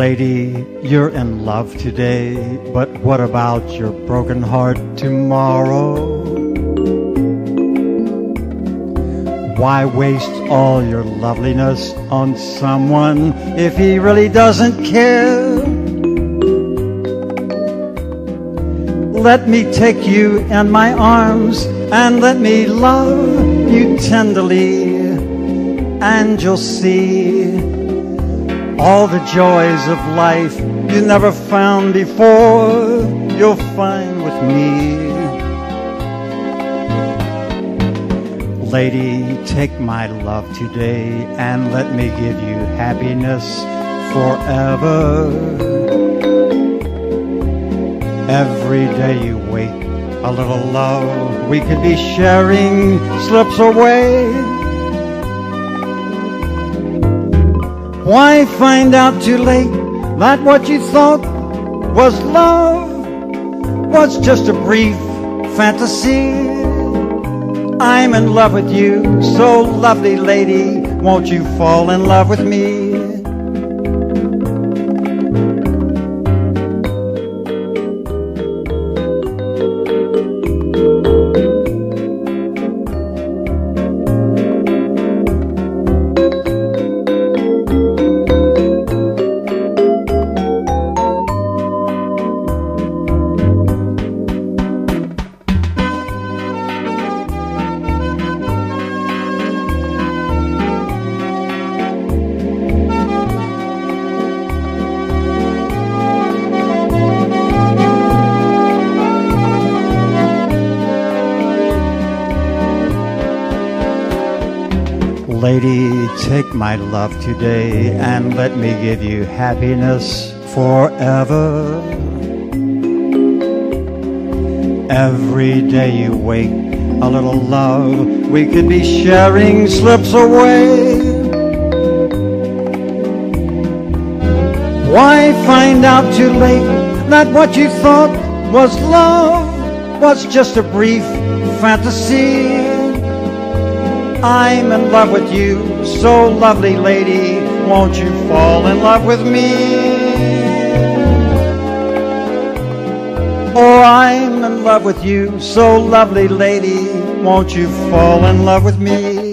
Lady, you're in love today, but what about your broken heart tomorrow? Why waste all your loveliness on someone if he really doesn't care? Let me take you in my arms and let me love you tenderly, and you'll see all the joys of life you never found before, you'll find with me. Lady, take my love today and let me give you happiness forever. Every day you wake, a little love we could be sharing slips away. Why find out too late that what you thought was love was just a brief fantasy? I'm in love with you, so lovely lady, won't you fall in love with me? Lady, take my love today and let me give you happiness forever. Every day you wake, a little love we could be sharing slips away. Why find out too late that what you thought was love was just a brief fantasy? I'm in love with you, so lovely lady, won't you fall in love with me? Oh, I'm in love with you, so lovely lady, won't you fall in love with me?